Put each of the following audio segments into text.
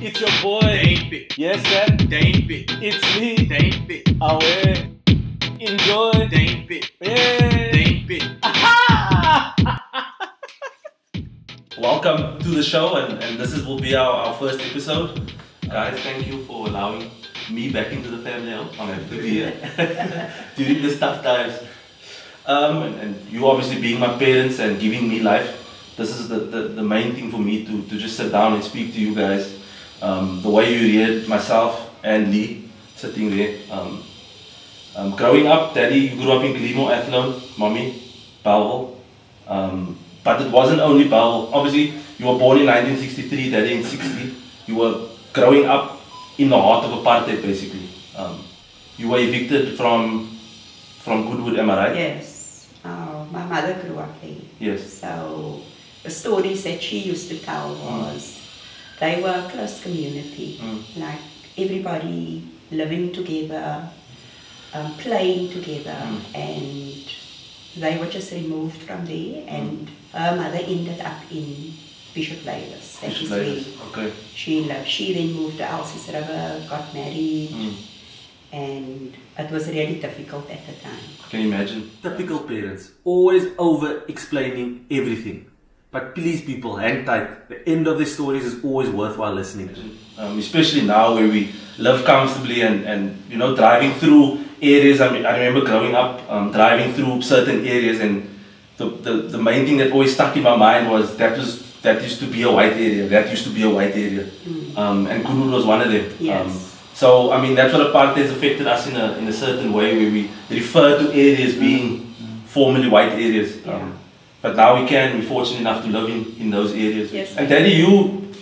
It's your boy. David, Yes, sir. David, It's me. David, Away. Enjoy. David, Yeah. David. Welcome to the show, and, and this is, will be our, our first episode. Guys, thank you for allowing me back into the family. home. I'm happy to be here during these tough times. Um, and, and you obviously being my parents and giving me life, this is the, the, the main thing for me to, to just sit down and speak to you guys. Um, the way you reared myself and Lee sitting there. Um, um, growing up, Daddy, you grew up in Gleemoor, Athlone, Mommy, Bellville. Um, but it wasn't only Bellville. Obviously, you were born in 1963, Daddy in 60. You were growing up in the heart of apartheid, basically. Um, you were evicted from from Goodwood, am I right? Yes. Uh, my mother grew up there. Yes. So the stories that she used to tell was they were a close community, Mm. like everybody living together, um, playing together, Mm. and they were just removed from there. And her mother ended up in Bishop Lavis. That Bishop is Okay. she lived. She then moved to Elsie's River, got married, Mm. and it was really difficult at the time. Can you imagine? Typical parents, always over explaining everything. But please, people, hang tight. The end of the stories is always worthwhile listening to. Um, especially now where we live comfortably and, and you know, driving through areas. I, mean, I remember growing up, um, driving through certain areas, and the, the, the main thing that always stuck in my mind was that was that used to be a white area. That used to be a white area. Um, and Kunul was one of them. Yes. Um, so, I mean, that's what apartheid has affected us in a, in a certain way where we refer to areas being formerly white areas. Yeah. But now we can, we're fortunate enough to live in, in those areas. Yes. And Daddy, you,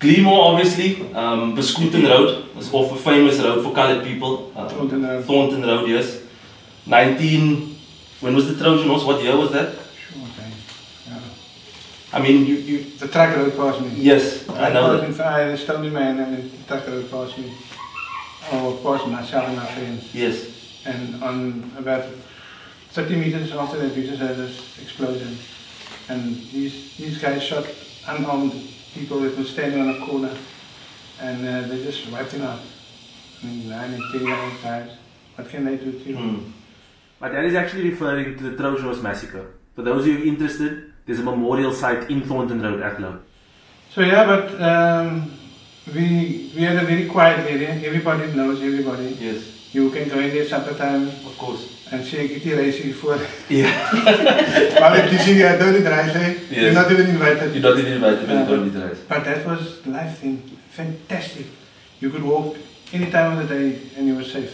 Gleemoor obviously, um, Bescouten Road, is off a famous road for colored people. Uh, Thornton Road. Thornton Road, yes. 19, when was the Trojan horse? What year was that? Sure, okay. Yeah. I mean, you, you The track road past me. yes, I know was that. in- I was standing man and the truck rode past me. Or past myself and my friends. Yes. And on about 30 meters after that, we just had this explosion. And these, these guys shot unarmed people that were standing on a corner. And uh, they just wiped them out. I mean, nine and 10 year old guys. What can they do to you? My dad is actually referring to the Trojan Horse Massacre. For those of you interested, there's a memorial site in Thornton Road, Athlone. So yeah, but um, we we had a very quiet area. Everybody knows everybody. Yes, You can go in there supper time of course. And say get die reis hiervoor. Yeah. maar dit is hier don't need reis hè. You're Yes. not even invited. You're not even invited when Yeah, you don't but- rice. But that was life thing. Fantastic. You could walk any time of the day and you were safe.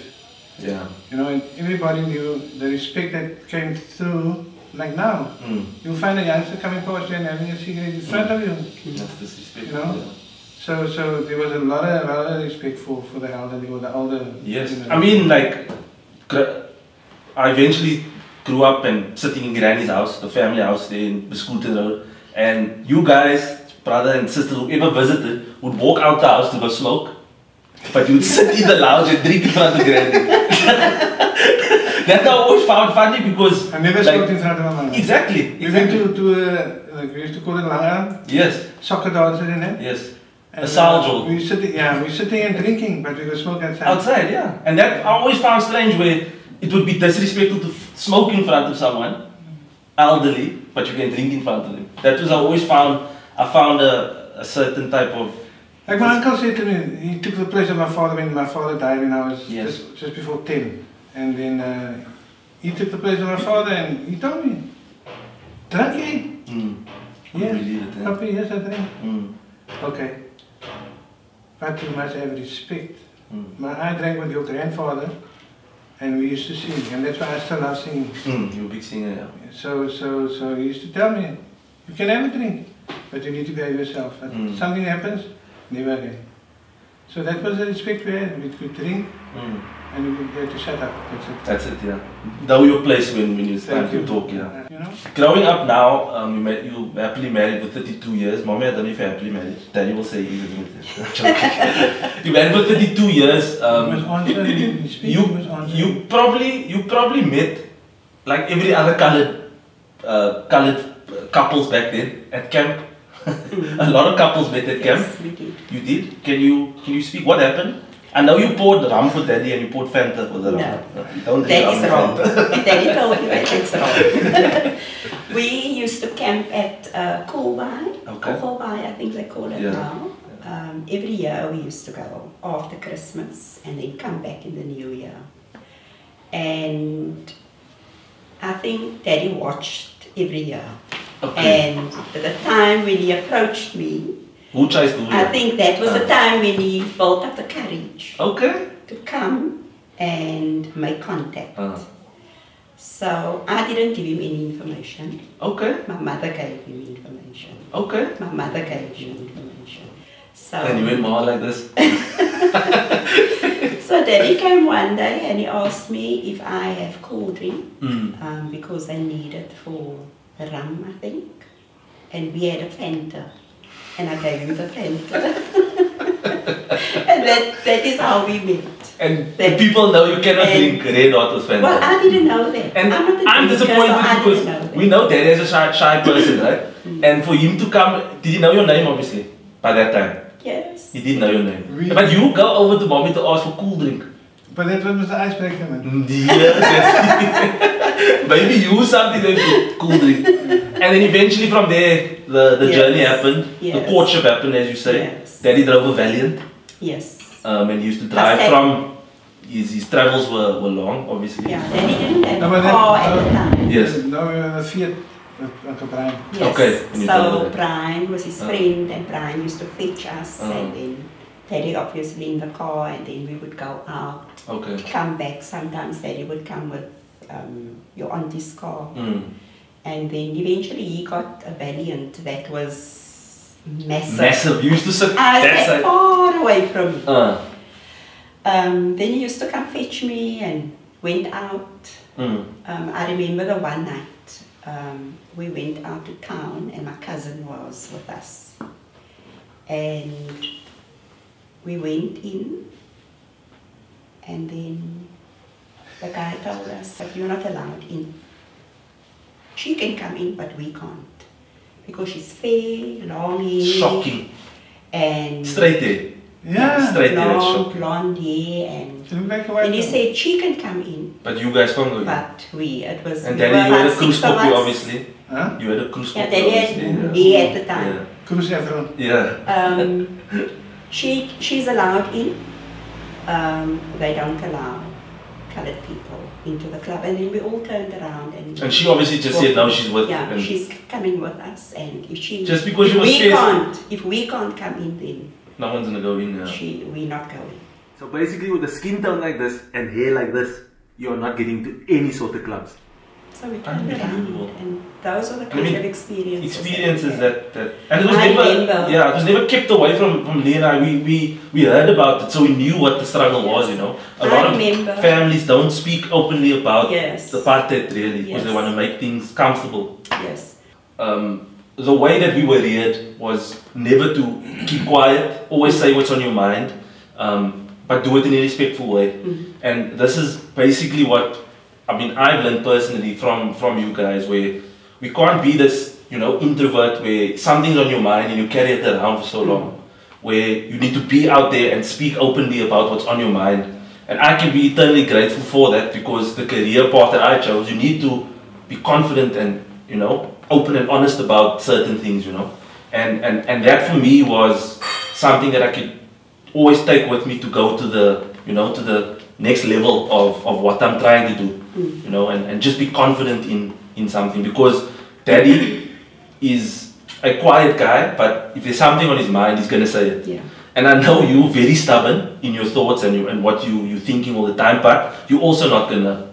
Yeah. You know, and everybody knew the respect that came through. Like now, Mm. you'll find a youngster coming past you and having a cigarette in front of you. That's disrespectful. You know? So, so there was a lot of, lot of respect for, for the elderly or the older. Yes. you know. I mean, like, gr- I eventually grew up and sitting in Granny's house, the family house there in Bescouten Road, and you guys, brother and sister, whoever visited, would walk out the house to go smoke, but you'd sit in the lounge and drink in front of Granny. that I always found funny because. I never like, smoked in front of my mom. Exactly. We went to, to uh, like we used to call it Langarm, Yes, soccer dancer in it. yes. And, A saljo. uh, we sitting, yeah, we were sitting and drinking, but we were smoking outside. Outside, yeah. And that I always found strange where it would be disrespectful to smoke in front of someone, elderly, but you can drink in front of them. That was I always found. I found a, a certain type of Like my uncle said to me, he took the place of my father when my father died when I was Yes. just, just before 10. And then uh, he took the place of my father and he told me, drink ye? mm, it, yeah. Yes, I drink. Mm, Okay. But you must have respect. mm, My I drank with your grandfather and we used to sing and that's why I still love singing. mm, you're a big singer, yeah. So, so, so he used to tell me, you can have a drink, but you need to behave yourself. Mm. something happens, never again. So that was the respect we had. We could drink Mm, and we could get to shut up. That's it. that's it, yeah. Know your place when, when you start Thank to talk, yeah. You know? Growing up now, um, you, met, you happily married for 32 years. Mommy, I don't know if you're happily married. Daddy will say a joking. you married for 32 years. Um, you answer. You, speak, you, you must you probably you probably met like every other colored uh, colored uh, couples back then at camp a lot of couples met at camp. We did. You did? Can you can you speak? What happened? I know you poured rum for daddy and you poured Fanta for the rum. No. Don't rum is wrong. If Daddy told you that, it's wrong. we used to camp at uh, Coolby, Okay. Coolby, I think they call it Yeah. now. Um, every year we used to go after Christmas and then come back in the new year. And I think Daddy watched every year. Okay. And at the time when he approached me, Who tries to do I think that was the Uh. time when he built up the courage Okay. to come and make contact. Uh, So I didn't give him any information. okay. My mother gave him information. Okay. My mother gave him information. So, And you went more like this. so Daddy came one day and he asked me if I have cool drink Mm. um, because I needed for the rum, I think. And we had a Fanta. And I gave him the Fanta. and that, that is how we met. And Then- people know you cannot and- drink red hot or Fanta. Well, I didn't know that. And I'm, not a I'm disappointed so because didn't know that. we know Dad is a shy, shy person, right? Mm. And for him to come, did he know your name obviously by that time? Yes. He didn't know your name. We- But you go over to mommy to ask for cool drink. But that was the icebreaker, man. Yeah, maybe use something that could cool drink. And then eventually from there, the, the Yes. journey happened. The Yes. courtship happened, as you say. Yes. Daddy drove a Valiant. Yes. Um, and he used to drive That's from, his, his travels were, were long, obviously. Yeah, Daddy didn't have No, a but then- car at the no. time. Yes. No, we were Fiat Uncle Brian. Yes. Okay, when you told me So. Brian was his Uh. friend and Brian used to fetch us Uh. and then Daddy obviously in the car and then we would go out, Okay. come back. Sometimes Daddy would come with um, your auntie's car. Mm. And then eventually he got a Valiant that was massive. Massive. You used to sit I that sat far away from him. Uh, Um, then he used to come fetch me and went out. mm. Um, I remember the one night um, we went out to town and my cousin was with us. And we went in and then the guy told us that you're not allowed in. She can come in but we can't. Because she's fair, long hair. Shocking. And Straight there. Yeah. Straight there. That's long blonde hair and She like and he girl. said she can come in, But you guys can't go in. but we it was And we Daddy, were you had about a cruise six of copy, obviously. Huh? You had a cruise Yeah, copy, Daddy had obviously. me at the time. Cruise Efron. Yeah. yeah. Um, she she's allowed in. Um, they don't allow colored people into the club, and then we all turned around and. And she obviously just said now she's with Yeah, and she's coming with us, and if she Just because if you were we scared- can't if we can't come in, then no one's gonna go in now. she we not going. So basically with a skin tone like this and hair like this, you're not getting to any sort of clubs. So we turned Unbelievable. around, and those are the I kind mean, of experiences. Experiences that. that, that and it was I never remember. yeah, it was never kept away from, from Lee and I. We, we we heard about it so we knew what the struggle was, you know. A I lot of families don't speak openly about Yes. the apartheid really because they want to make things comfortable. Yes. um, the way that we were reared was never to keep quiet, always say what's on your mind, um, but do it in a respectful way. Mhm. And this is basically what I mean. I've learned personally from from you guys, where we can't be this, you know, introvert where something's on your mind and you carry it around for so long. Hmm. Where you need to be out there and speak openly about what's on your mind. And I can be eternally grateful for that because the career path that I chose, you need to be confident and you know open and honest about certain things you know and and and that for me was something that i could always take with me to go to the you know to the next level of of what i'm trying to do Mm. you know and, and just be confident in in something because daddy is a quiet guy but if there's something on his mind he's going to say it Yeah. and I know you're very stubborn in your thoughts and, you, and what you, you're thinking all the time, but you're also not gonna,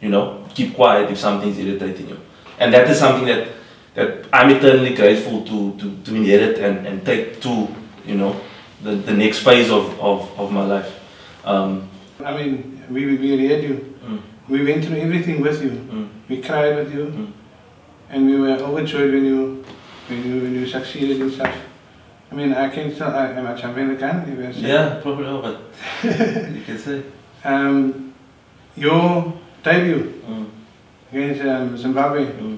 you know, keep quiet if something's irritating you. And that is something that, that I'm eternally grateful to, to, to inherit and, and take to, you know, the, the next phase of, of, of my life. Um, I mean, we, we reared you. Mm. We went through everything with you. mm, We cried with you. Mm. And we were overjoyed when you, when you, when you succeeded in stuff. I mean, I can tell, I, am jumping the gun? If I say- yeah, probably not, but you can say. Um, your debut Mm, against um, Zimbabwe, mm,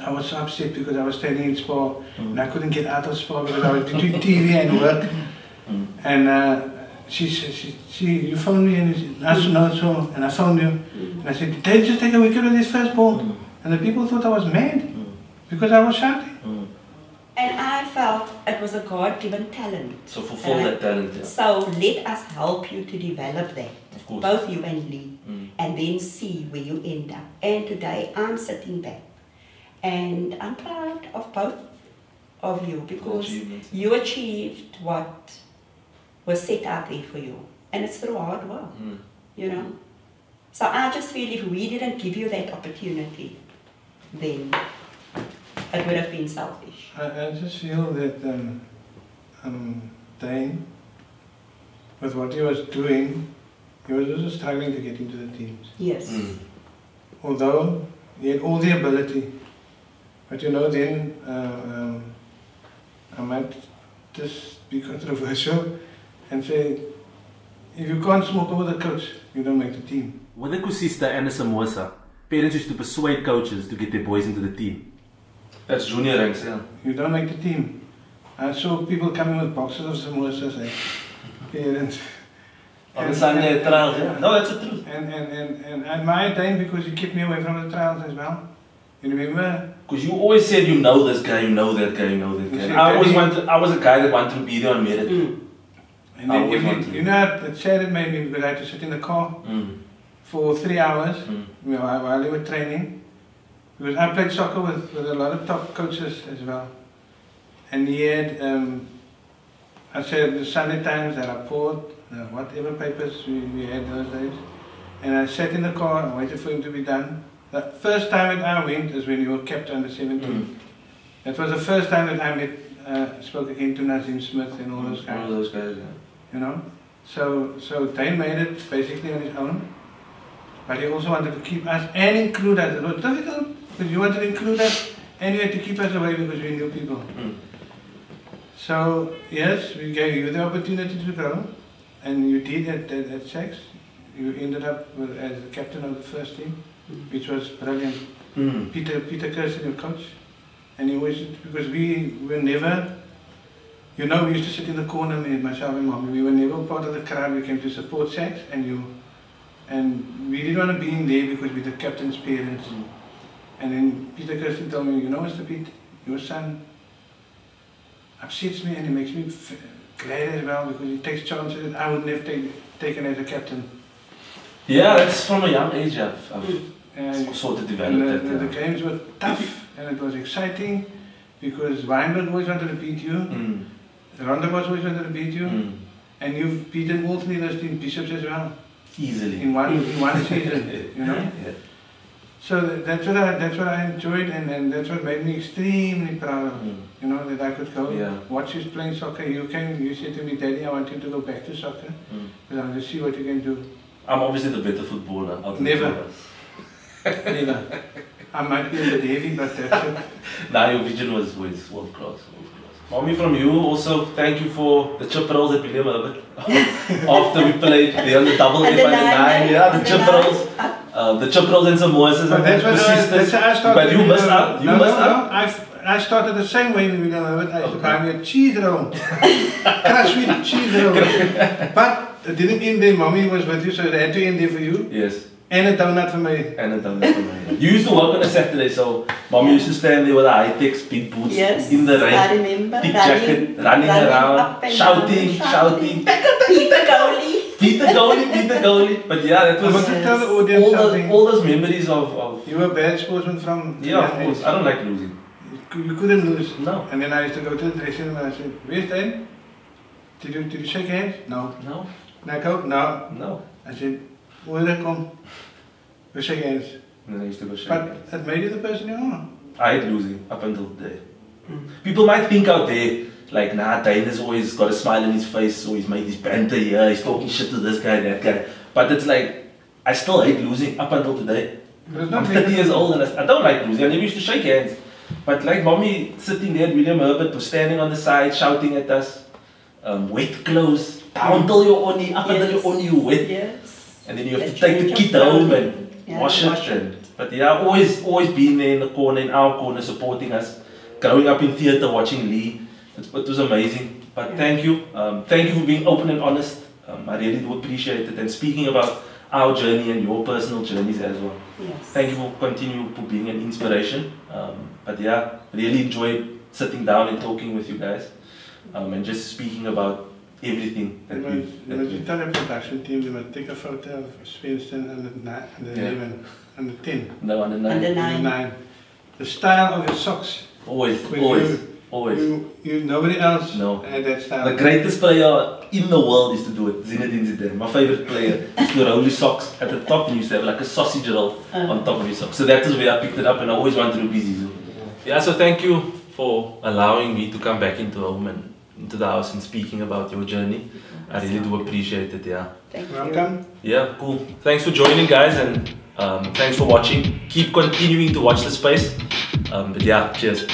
I was so upset because I was training in Spa Mm. and I couldn't get out of Spa because I was between TV and work. Mm. And uh, she said, she, she, you phoned me and she said, I said, no, so, and I phoned you. And I said, did you just take a wicket with this first ball? Mm. And the people thought I was mad Mm. because I was shouting. Mm. And I felt it was a God-given talent. So fulfill Right. that talent, yeah. So let us help you to develop that, Of course. both you and Lee, Mm. and then see where you end up. And today I'm sitting back, and I'm proud of both of you because you achieved what was set out there for you, and it's through hard work, Mm. you know. So I just feel if we didn't give you that opportunity, then it would have been selfish. I, I just feel that um, um, Dane, with what he was doing, he was also struggling to get into the teams. Yes. Mm. Although he had all the ability, but you know, then uh, um, I might just be controversial and say, if you can't smoke over the coach, you don't make the team. With the Koesister and the Samosa, parents used to persuade coaches to get their boys into the team. That's junior ranks, yeah. You don't make the team. I saw people coming with boxes of samosas and parents. On the And- Sunday and- trials, yeah. No, that's the truth. And, and, and, and I admire Dane because you kept me away from the trials as well. You remember? Because you always said you know this guy, you know that guy, you know that guy. I always that- wanted, I was a guy that wanted to be there on merit. Mm. And then you, to. you know, it sad it made me because I had to sit in the car Mm. for three hours Mm. you know, while they were training. Because I played soccer with, with a lot of top coaches as well. And he had, um, I said, the Sunday Times, the report, the whatever papers we, we had those days. And I sat in the car and waited for him to be done. The first time that I went is when you were kept under 17. Mm. That was the first time that I met, uh, spoke again to Nazim Smith and all those guys, those guys, yeah. You know. So, so Dane made it basically on his own. But he also wanted to keep us and include us. It was difficult because you wanted to include us and you had to keep us away because we knew people. Mm. So, yes, we gave you the opportunity to grow and you did at, at, at SACS. You ended up with, as the captain of the first team, which was brilliant. Mm. Peter Peter Kirsten, your coach, and he was because we were never, you know, we used to sit in the corner, me, myself and mom. We were never part of the crowd. We came to support SACS, and you, and we didn't want to be in there because we're the captain's parents. Mm. And then Peter Kirsten told me, you know, Mr. Pete, your son upsets me and he makes me f- glad as well because he takes chances that I wouldn't have take, taken as a captain. Yeah, that's from a young age I've, I've sort of developed the, that. the, the games were tough and it was exciting because Wynberg always wanted to beat you, Mm. Rondebosch always wanted to beat you, Mm. and you've beaten all three of those team bishops as well Easily. in one in one season, you know. Yeah. So that's what I that's what I enjoyed and, and that's what made me extremely proud of. Mm. You know that I could go Yeah. watch you playing soccer. You came, you said to me, Daddy, I want you to go back to soccer Mm. because I want to see what you can do. I'm obviously the better footballer. Never. Never. I might be a bit heavy, but that's it. Nah, your vision was, was world class. World class. Mommy, from you also, thank you for the chip rolls at William Herbert. After we played there on the double And F the nine, nine, yeah, the and the chip nine. rolls. Uh, the chip rolls and samosas But and that's what I, persistence. that's I started. But you with, missed out. You no, missed no, out. No, I've, I started the same way in William Herbert. I used to Okay. buy me a cheese roll. Crush with cheese roll. but it didn't end there. Mommy was with you, so it had to end there for you. Yes. And a donut for me. And a donut for me. You used to work on a Saturday, so mommy used to stand there with her high-techs, big boots, Yes, in the rain, I remember thick running, jacket, running, running around, up and shouting, down, shouting, Peter Goalie. beat the goalie, beat the goalie. But yeah, that was want to tell the all, audience those, all those memories of, of You were a bad sportsman from yeah, of course. age. I don't like losing. You You couldn't lose. No. And then I used to go to the dressing room and I said, Where's Dan? Did you, did you shake hands? No. No, Now go? No. no. I said, Where come? We shake hands. And then I used to go shake But hands. it made you the person you are. I hate losing up until today. People might think out there, like, nah, Dana's always got a smile on his face, or he's made his banter here, he's talking shit to this guy, that guy. But it's like, I still hate losing up until today. I'm 30 years old and I, I don't like losing. I never used to shake hands. But like mommy sitting there, William Herbert was standing on the side shouting at us, um, wet clothes, down till your only, up until your Yes. only you wet. Yes. And then you have to take the kit home and Yeah, wash it wash and it. But yeah, always always being there in the corner, in our corner, supporting us. Growing up in theatre, watching Lee, it, it was amazing. But Yeah. thank you, um, thank you for being open and honest. Um, I really do appreciate it. And speaking about our journey and your personal journeys as well. Yes. Thank you for continue for being an inspiration. Um, but yeah, really enjoyed sitting down and talking with you guys, um, and just speaking about everything that You we. must, you tell the production team they must take a photo of Spencer and the, ni- and the Yeah. 11 and the 10 No, under nine. And the nine. 9. The style of your socks. Always, When always, you, always. You, you, nobody else No. had that style. The greatest player in the world is to do it, Zinedine Zidane. My favorite player is to roll his socks at the top and you used to have like a sausage roll Uh. on top of his socks. So that is where I picked it up and I always wanted to be Zizou. Yeah, so thank you for allowing me to come back into home and into the house and speaking about your journey. I really do appreciate it, yeah. Thank you. Welcome. Yeah, cool. Thanks for joining, guys, and um, thanks for watching. Keep continuing to watch the space. Um, but yeah, cheers.